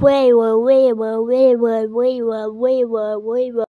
we were we were we were we were we were we were